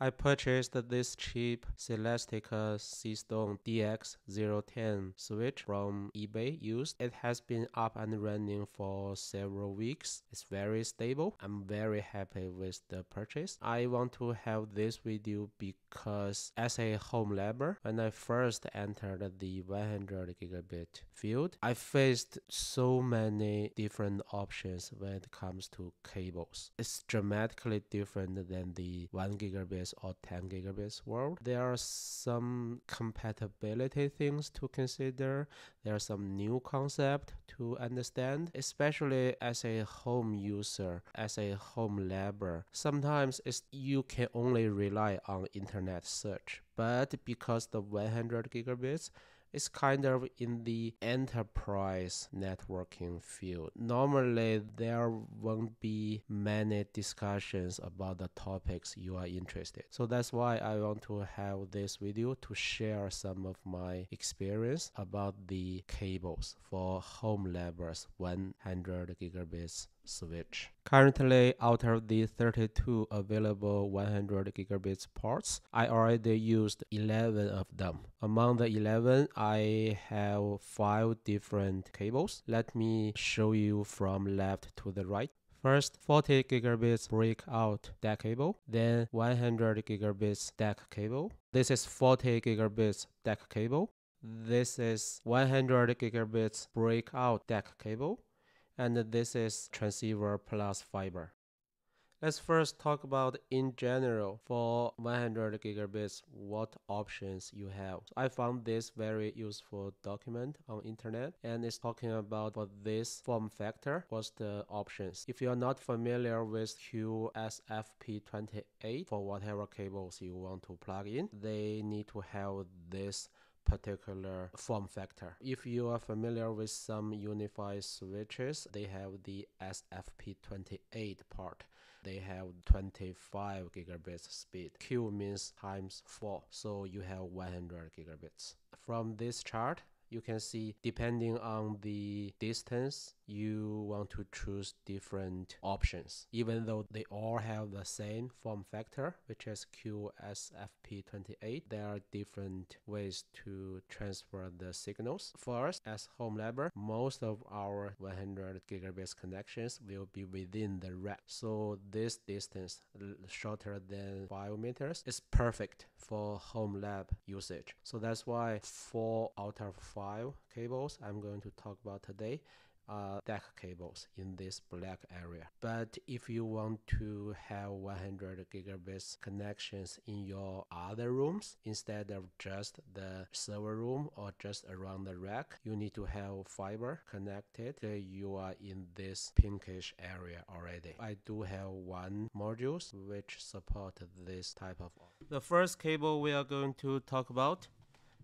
I purchased this cheap Celestica Seastone DX010 switch from eBay used. It has been up and running for several weeks. It's very stable. I'm very happy with the purchase. I want to have this video because as a home labber, when I first entered the 100 gigabit field, I faced so many different options when it comes to cables. It's dramatically different than the 1 gigabit gigabits or 10 gigabits world. There are some compatibility things to consider. There are some new concept to understand, especially as a home user, as a home labber. Sometimes you can only rely on internet search, but because the 100 gigabits it's kind of in the enterprise networking field. Normally, there won't be many discussions about the topics you are interested. So that's why I want to have this video to share some of my experience about the cables for home labbers 100 gigabits switch. Currently, out of the 32 available 100 gigabits ports, I already used 11 of them. Among the 11, I have 5 different cables. Let me show you from left to the right. First, 40 gigabits breakout DAC cable, then 100 gigabits DAC cable. This is 40 gigabits DAC cable. This is 100 gigabits breakout DAC cable and this is transceiver plus fiber. Let's first talk about in general for 100 gigabits what options you have. I found this very useful document on internet and it's talking about for this form factor what's the options. If you're not familiar with QSFP28 for whatever cables you want to plug in, they need to have this particular form factor. If you are familiar with some UniFi switches, they have the SFP28 part. They have 25 gigabits speed. Q means times 4, so you have 100 gigabits. From this chart, you can see depending on the distance you want to choose different options. Even though they all have the same form factor which is QSFP28 there are different ways to transfer the signals. For us as home labber most of our 100 gigabits connections will be within the rack. So this distance shorter than 5 meters is perfect for home lab usage. So that's why 4 out of 5 cables I'm going to talk about today uh, DAC cables in this black area. But if you want to have 100 gigabits connections in your other rooms instead of just the server room or just around the rack, you need to have fiber connected. You are in this pinkish area already. I do have one modules which support this type of. The first cable we are going to talk about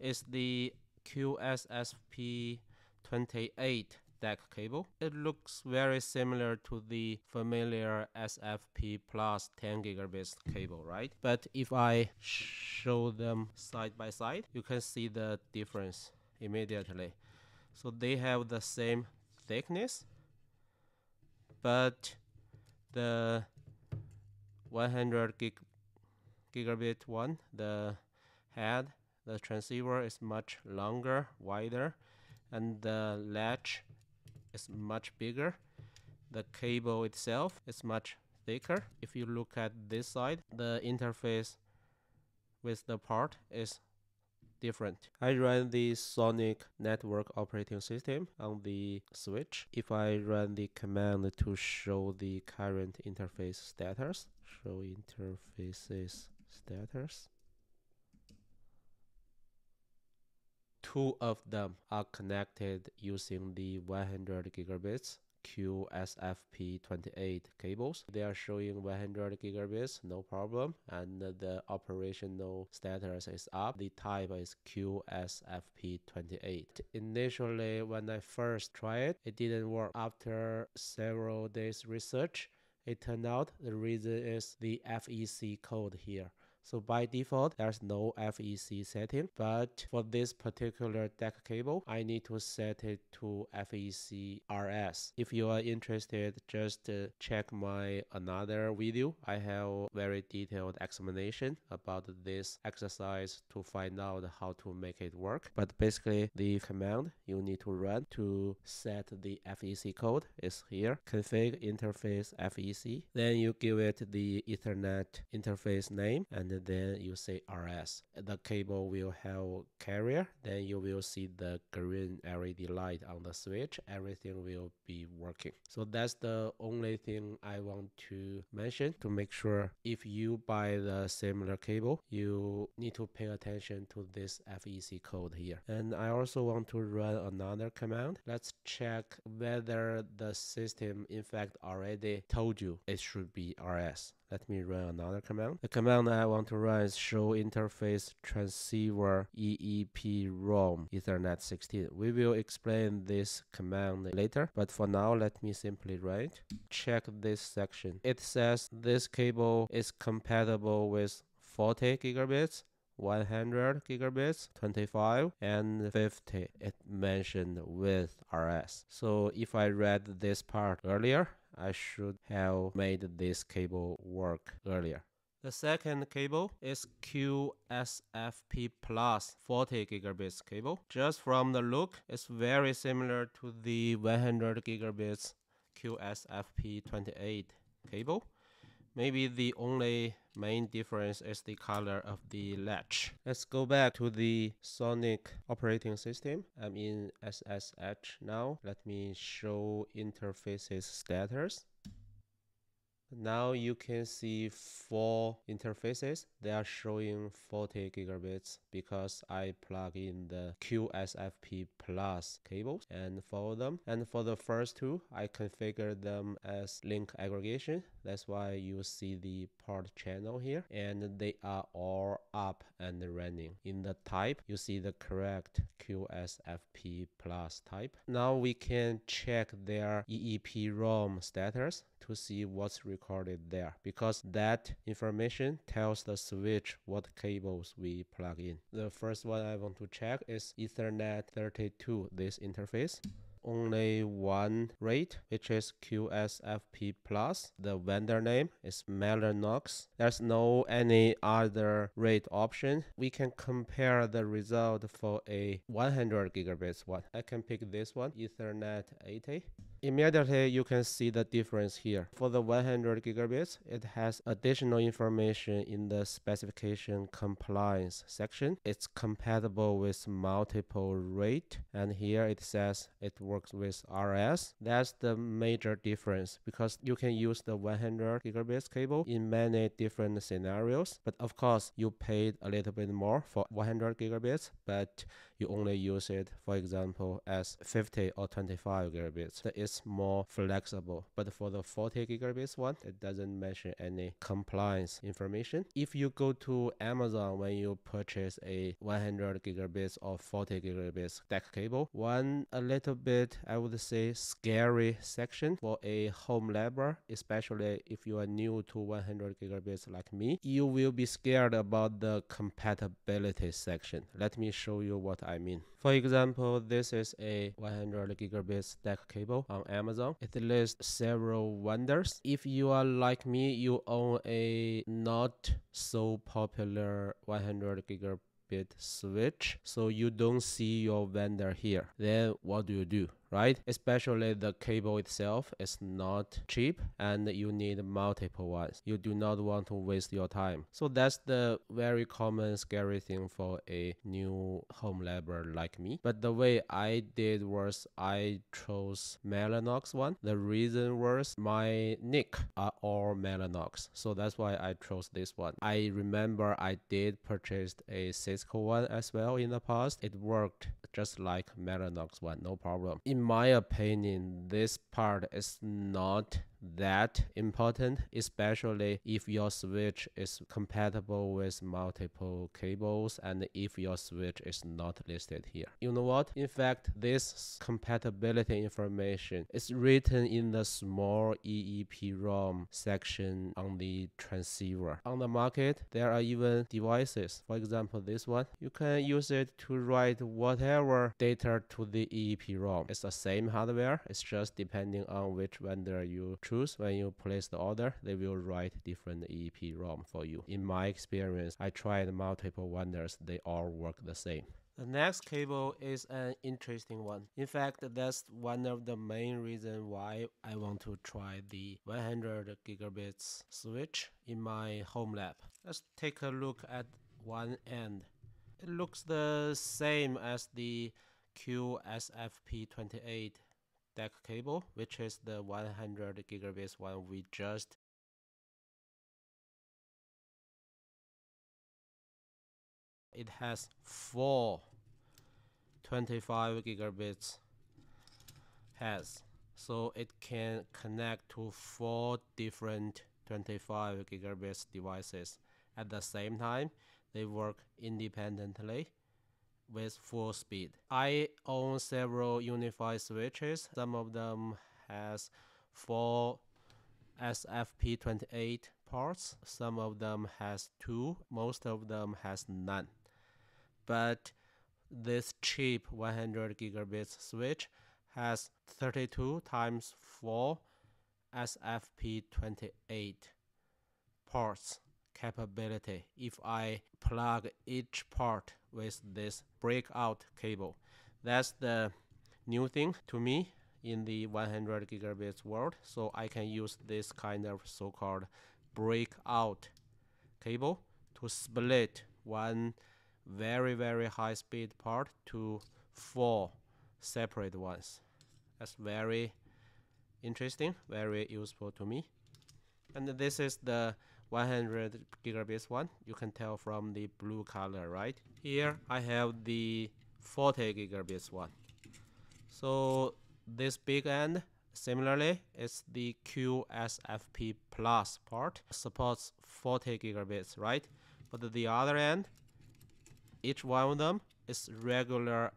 is the QSFP 28 DAC cable. It looks very similar to the familiar SFP plus 10 gigabits cable, right? But if I show them side by side, you can see the difference immediately. So they have the same thickness, but the 100 gig gigabit one, the head, the transceiver is much longer, wider, and the latch is much bigger. The cable itself is much thicker. If you look at this side, the interface with the part is different. I run the SONiC network operating system on the switch. If I run the command to show the current interface status, show interfaces status, two of them are connected using the 100 gigabits QSFP28 cables. They are showing 100 gigabits, no problem, and the operational status is up. The type is QSFP28. Initially, when I first tried it, it didn't work. After several days research, it turned out the reason is the FEC code here. So by default, there's no FEC setting, but for this particular DAC cable, I need to set it to FEC RS. If you are interested, just uh, check my another video. I have very detailed explanation about this exercise to find out how to make it work. But basically, the command you need to run to set the FEC code is here, config interface FEC. Then you give it the Ethernet interface name and then you say RS. The cable will have carrier, then you will see the green LED light on the switch. Everything will be working. So that's the only thing I want to mention to make sure if you buy the similar cable, you need to pay attention to this FEC code here. And I also want to run another command. Let's check whether the system in fact already told you it should be RS. Let me run another command. The command I want to run is show interface transceiver EEPROM Ethernet 16. We will explain this command later, but for now, let me simply write. Check this section. It says this cable is compatible with 40 gigabits 100 gigabits, 25, and 50. It mentioned with RS. So if I read this part earlier, I should have made this cable work earlier. The second cable is QSFP Plus 40 gigabits cable. Just from the look, it's very similar to the 100 gigabits QSFP 28 cable. Maybe the only main difference is the color of the latch. Let's go back to the SONiC operating system. I'm in SSH now. Let me show interfaces status. Now you can see four interfaces. They are showing 40 gigabits because I plug in the QSFP Plus cables and follow them. And for the first two, I configured them as link aggregation. That's why you see the port channel here. And they are all up and running. In the type, you see the correct QSFP Plus type. Now we can check their EEPROM status to see what's recorded there because that information tells the switch what cables we plug in. The first one I want to check is Ethernet 32, this interface only one rate, which is QSFP plus. The vendor name is Mellanox. There's no any other rate option. We can compare the result for a 100 gigabits one. I can pick this one, Ethernet 80. Immediately you can see the difference here. For the 100 gigabits, it has additional information in the specification compliance section. It's compatible with multiple rate and here it says it works with RS. That's the major difference because you can use the 100 gigabits cable in many different scenarios. But of course, you paid a little bit more for 100 gigabits, but you only use it, for example, as 50 or 25 gigabits. That is more flexible. But for the 40 gigabits one, it doesn't mention any compliance information. If you go to Amazon when you purchase a 100 gigabits or 40 gigabits DAC cable, one a little bit, I would say, scary section for a home labber, especially if you are new to 100 gigabits like me, you will be scared about the compatibility section. Let me show you what I mean. For example, this is a 100 gigabits DAC cable on Amazon. It lists several vendors. If you are like me, you own a not so popular 100 gigabit switch, so you don't see your vendor here. Then what do you do? Right? Especially the cable itself is not cheap and you need multiple ones. You do not want to waste your time. So that's the very common scary thing for a new home labber like me. But the way I did was I chose Mellanox one. The reason was my NIC are all Mellanox. So that's why I chose this one. I remember I did purchase a Cisco one as well in the past. It worked just like Mellanox one, no problem. In my opinion, this part is not that important, especially if your switch is compatible with multiple cables and if your switch is not listed here. You know what? In fact, this compatibility information is written in the small EEPROM section on the transceiver. On the market, there are even devices. For example, this one, you can use it to write whatever data to the EEPROM. It's the same hardware, it's just depending on which vendor you choose when you place the order, they will write different EEPROM for you. In my experience, I tried multiple vendors, they all work the same. The next cable is an interesting one. In fact, that's one of the main reasons why I want to try the 100 gigabits switch in my home lab. Let's take a look at one end. It looks the same as the QSFP28 DAC cable, which is the 100 gigabits one we just it has four 25 gigabits heads so it can connect to four different 25 gigabits devices. At the same time they work independently with full speed. I own several UniFi switches. Some of them has four SFP28 ports. Some of them has two. Most of them has none. But this cheap 100 gigabits switch has 32 times 4 SFP28 ports capability if I plug each part with this breakout cable. That's the new thing to me in the 100 gigabits world. So I can use this kind of so-called breakout cable to split one very, very high speed part to four separate ones. That's very interesting, very useful to me. And this is the 100 gigabits one you can tell from the blue color right? Here I have the 40 gigabits one. So this big end similarly is the QSFP plus part supports 40 gigabits right? But the other end each one of them is regular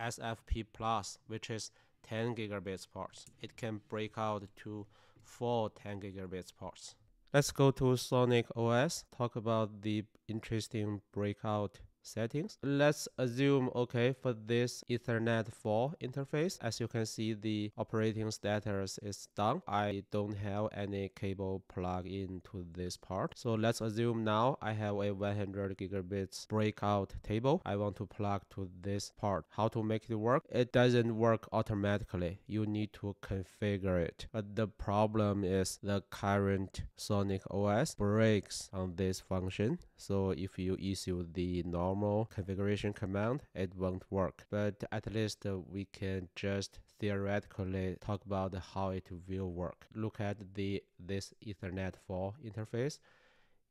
SFP plus which is 10 gigabits ports it can break out to four 10 gigabits ports Let's go to SONiC OS, talk about the interesting breakout settings. Let's assume, okay, for this Ethernet 4 interface, as you can see, the operating status is done. I don't have any cable plug into this part. So let's assume now I have a 100 gigabits breakout table. I want to plug to this part. How to make it work? It doesn't work automatically. You need to configure it. But the problem is the current SONiC OS breaks on this function. So if you issue the normal normal configuration command, it won't work. But at least uh, we can just theoretically talk about how it will work. Look at the this Ethernet 4 interface.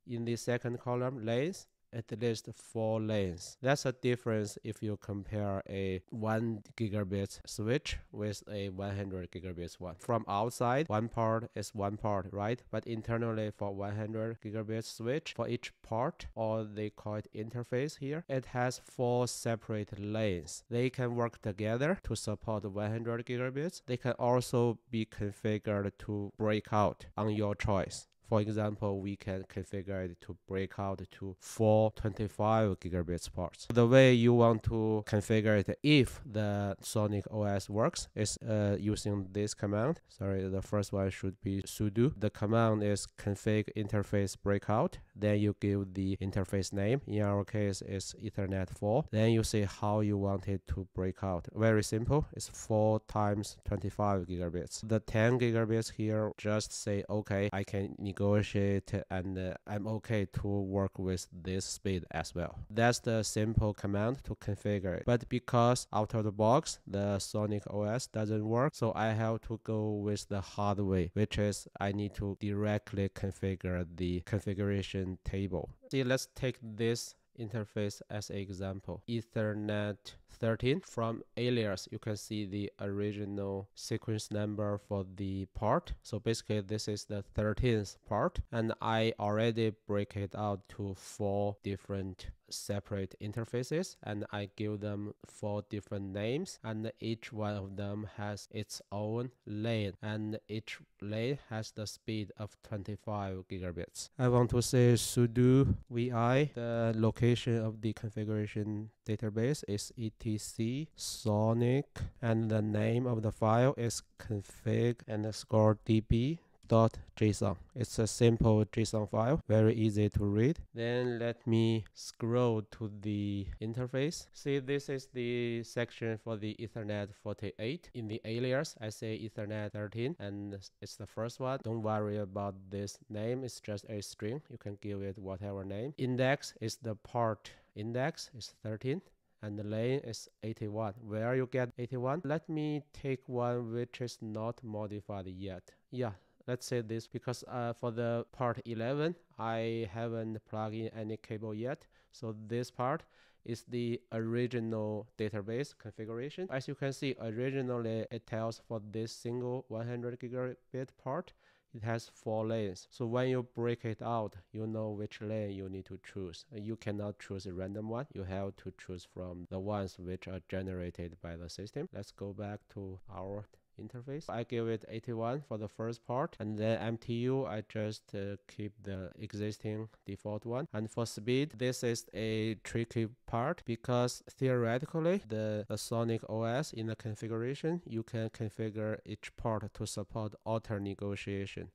In the second column, lanes, at least four lanes. That's a difference if you compare a 1 gigabit switch with a 100 gigabit one. From outside, one part is one part, right? But internally for 100 gigabit switch, for each part, or they call it interface here, it has four separate lanes. They can work together to support 100 gigabits. They can also be configured to break out on your choice. For example, we can configure it to break out to 425 gigabits ports. The way you want to configure it if the SONiC OS works is uh, using this command. Sorry, the first one should be sudo. The command is config interface breakout. Then you give the interface name. In our case, it's Ethernet 4. Then you say how you want it to break out. Very simple. It's 4 times 25 gigabits. The 10 gigabits here, just say, okay, I can negotiate negotiate and uh, I'm okay to work with this speed as well. That's the simple command to configure it. But because out of the box, the SONiC OS doesn't work, so I have to go with the hard way, which is I need to directly configure the configuration table. See, let's take this interface as an example. Ethernet 13 from alias you can see the original sequence number for the part so basically this is the 13th part and I already break it out to four different separate interfaces and I give them four different names and each one of them has its own lane and each lane has the speed of 25 gigabits. I want to say sudo vi the location of the configuration database is etc sonic and the name of the file is config underscore db dot .json. It's a simple JSON file, very easy to read. Then let me scroll to the interface. See, this is the section for the Ethernet 48. In the alias, I say Ethernet 13, and it's the first one. Don't worry about this name, it's just a string. You can give it whatever name. Index is the part index is 13 and the lane is 81. Where you get 81? Let me take one which is not modified yet. Yeah, let's say this because uh, for the part 11 I haven't plugged in any cable yet so this part is the original database configuration as you can see originally it tells for this single 100 gigabit part it has four lanes. So when you break it out you know which lane you need to choose. You cannot choose a random one. You have to choose from the ones which are generated by the system. Let's go back to our interface. I give it 81 for the first part and then MTU I just uh, keep the existing default one. And for speed, this is a tricky part because theoretically the, the SONiC OS in the configuration, you can configure each part to support auto negotiation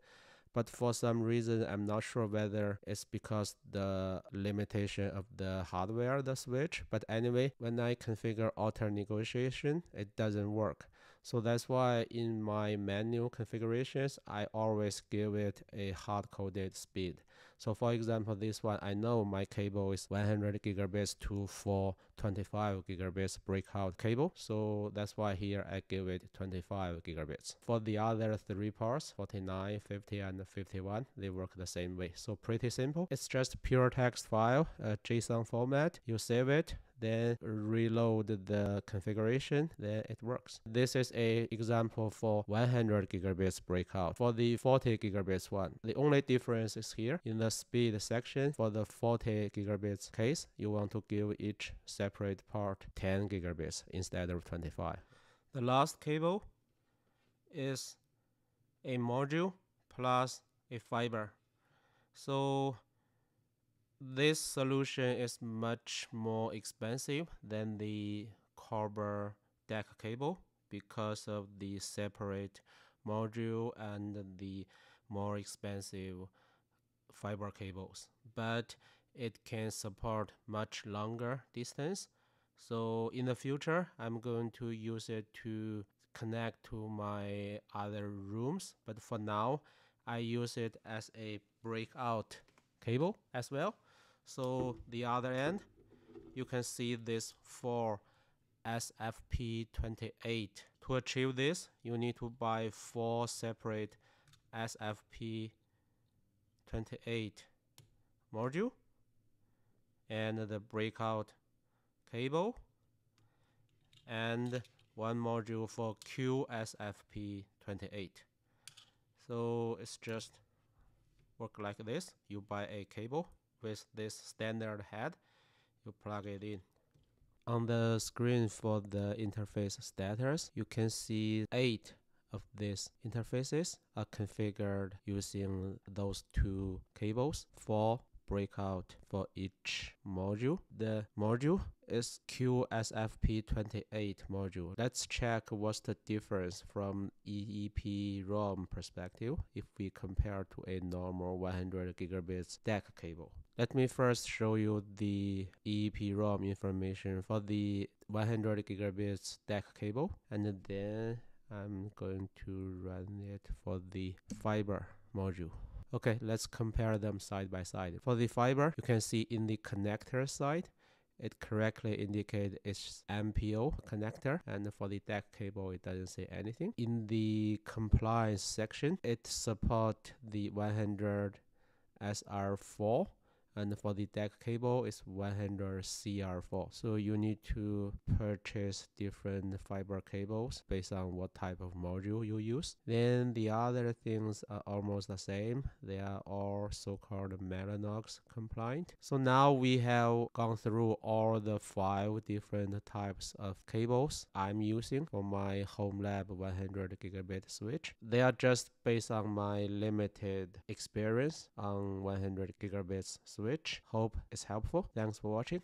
but for some reason i'm not sure whether it's because the limitation of the hardware the switch but anyway when i configure auto negotiation it doesn't work so that's why in my manual configurations, I always give it a hard-coded speed. So for example, this one, I know my cable is 100 gigabits to 425 gigabits breakout cable. So that's why here I give it 25 gigabits. For the other three parts, 49, 50, and 51, they work the same way. So pretty simple. It's just pure text file, a JSON format. You save it, then reload the configuration, then it works. This is a example for 100 gigabits breakout. For the 40 gigabits one, the only difference is here in the speed section. For the 40 gigabits case, you want to give each separate part 10 gigabits instead of 25. The last cable is a module plus a fiber. So this solution is much more expensive than the copper DAC cable because of the separate module and the more expensive fiber cables. But it can support much longer distance. So in the future i'm going to use it to connect to my other rooms. But for now i use it as a breakout cable as well so the other end, you can see this for SFP28. To achieve this, you need to buy four separate SFP28 module and the breakout cable and one module for QSFP28. So it's just work like this. You buy a cable with this standard head, you plug it in. On the screen for the interface status, you can see eight of these interfaces are configured using those two cables. Four breakout for each module. The module is QSFP28 module. Let's check what's the difference from EEPROM perspective if we compare to a normal 100 gigabits DAC cable. Let me first show you the EEPROM information for the 100 gigabits DAC cable and then I'm going to run it for the fiber module. Okay, let's compare them side by side. For the fiber, you can see in the connector side, it correctly indicates its MPO connector and for the DAC cable it doesn't say anything. In the compliance section, it supports the 100 SR4 and for the DAC cable it's 100 CR4 so you need to purchase different fiber cables based on what type of module you use. Then the other things are almost the same. They are all so-called Mellanox compliant. So now we have gone through all the five different types of cables I'm using for my home lab 100 gigabit switch. They are just based on my limited experience on 100 gigabits switch. Which hope it's helpful. Thanks for watching.